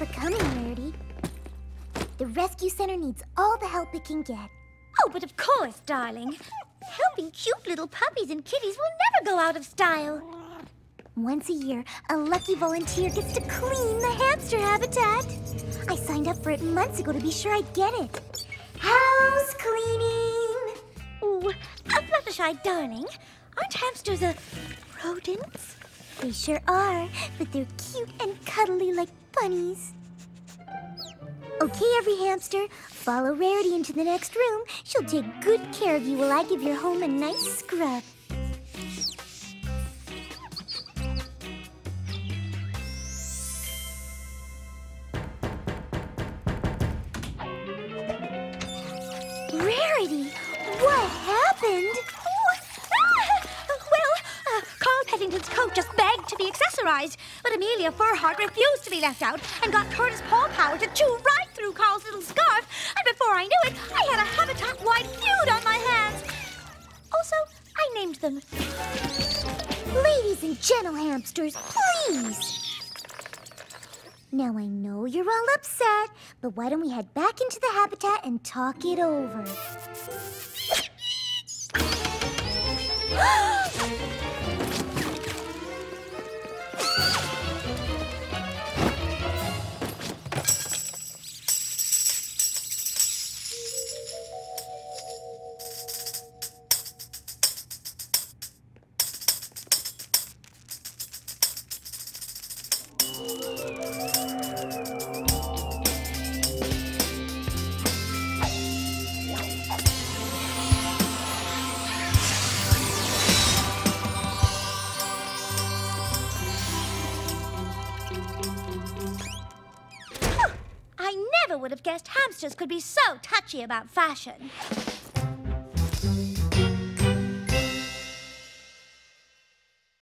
for coming, Rarity. The rescue center needs all the help it can get. Oh, but of course, darling. Helping cute little puppies and kitties will never go out of style. Once a year, a lucky volunteer gets to clean the hamster habitat. I signed up for it months ago to be sure I'd get it. House cleaning! Ooh, uh, Fluttershy, darling, aren't hamsters a... rodents? They sure are, but they're cute and cuddly like bunnies. Okay, every hamster, follow Rarity into the next room. She'll take good care of you while I give your home a nice scrub. Rarity, what coat just begged to be accessorized, but Amelia Furhart refused to be left out and got Curtis Paul Power to chew right through Carl's little scarf. And before I knew it, I had a habitat-wide feud on my hands. Also, I named them. Ladies and gentle hamsters, please! Now I know you're all upset, but why don't we head back into the habitat and talk it over? Never would have guessed hamsters could be so touchy about fashion.